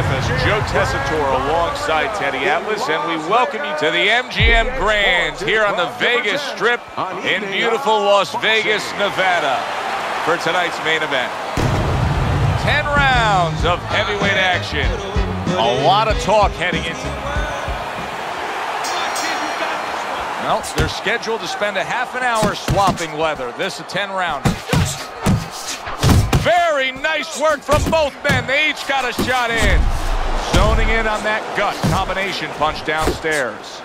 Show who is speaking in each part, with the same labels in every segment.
Speaker 1: with us, Joe Tessitore alongside Teddy Atlas, and we welcome you to the MGM Grand here on the Vegas Strip in beautiful Las Vegas, Nevada for tonight's main event. 10 rounds of heavyweight action. A lot of talk heading into it. Well, they're scheduled to spend a half an hour swapping leather. This a 10 rounder. Very nice work from both men. They each got a shot in. Zoning in on that gut combination punch downstairs.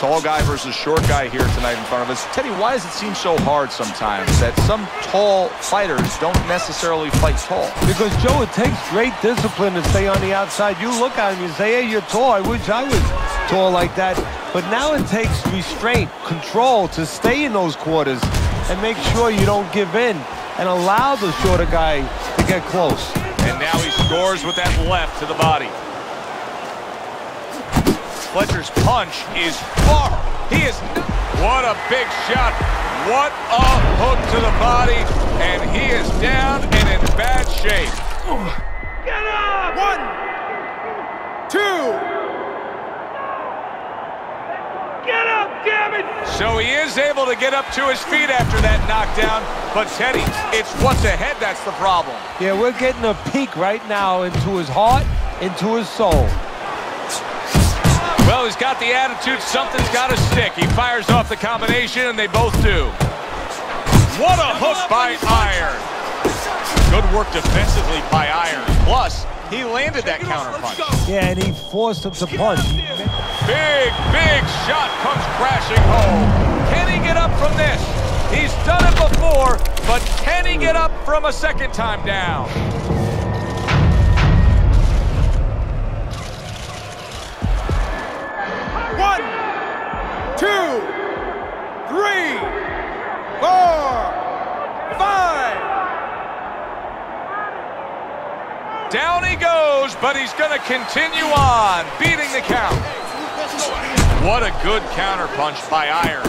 Speaker 1: Tall guy versus short guy here tonight in front of us. Teddy, why does it seem so hard sometimes that some tall fighters don't necessarily fight tall?
Speaker 2: Because, Joe, it takes great discipline to stay on the outside. You look at him, you say, hey, you're tall. I wish I was tall like that. But now it takes restraint, control to stay in those quarters and make sure you don't give in and allow the shorter guy to get close.
Speaker 1: And now he scores with that left to the body. Fletcher's punch is far. He is. What a big shot. What a hook to the body. And he is down and in bad shape.
Speaker 3: Get up! One, two. Get up, damn it!
Speaker 1: So he is able to get up to his feet after that knockdown. But Teddy, it's what's ahead that's the problem.
Speaker 2: Yeah, we're getting a peek right now into his heart, into his soul.
Speaker 1: Well, he's got the attitude. Something's got to stick. He fires off the combination, and they both do. What a hook by Iron. Good work defensively by Iron. Plus, he landed that counter punch.
Speaker 2: Yeah, and he forced him to punch.
Speaker 1: Big, big shot comes crashing home. Can he get up from this? He's done it before, but can he get up from a second time down?
Speaker 3: One, two, three, four, five.
Speaker 1: Down he goes, but he's going to continue on, beating the count. What a good counterpunch by Iron.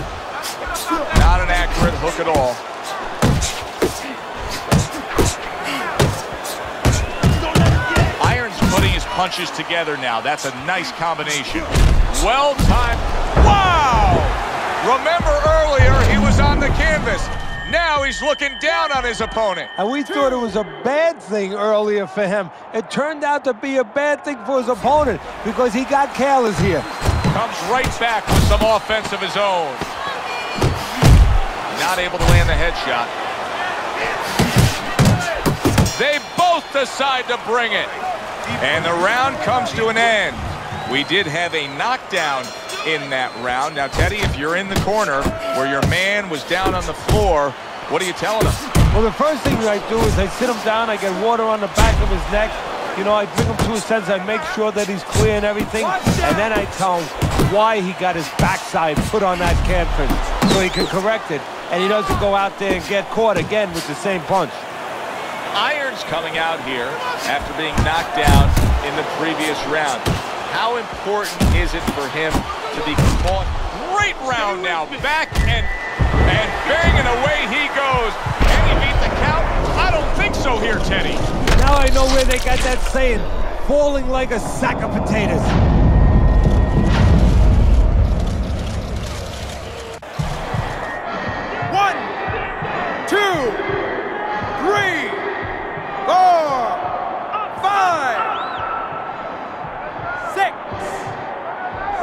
Speaker 1: Not an accurate hook at all. Iron's putting his punches together now. That's a nice combination. Well timed. Wow! Remember earlier he was on the canvas. Now he's looking down on his opponent.
Speaker 2: And we thought it was a bad thing earlier for him. It turned out to be a bad thing for his opponent because he got careless here.
Speaker 1: Comes right back with some offense of his own. Not able to land the headshot. They both decide to bring it. And the round comes to an end. We did have a knockdown in that round. Now, Teddy, if you're in the corner where your man was down on the floor, what are you telling him?
Speaker 2: Well, the first thing I do is I sit him down, I get water on the back of his neck. You know, I bring him to his senses, I make sure that he's clear and everything, and then I tell him why he got his backside put on that canvas so he can correct it, and he doesn't go out there and get caught again with the same punch.
Speaker 1: Irons coming out here after being knocked down in the previous round. How important is it for him to be caught? Great round now, back and and bang, and away he goes. Can he beat the count? I don't think so here, Teddy.
Speaker 2: Now I know where they got that saying, falling like a sack of potatoes.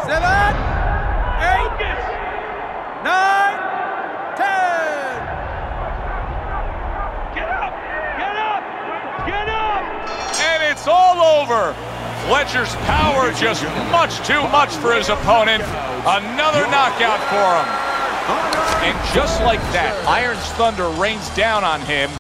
Speaker 3: Seven, eight, nine, ten. Get up! Get up! Get up!
Speaker 1: And it's all over. Fletcher's power just much too much for his opponent. Another knockout for him. And just like that, Iron's Thunder rains down on him.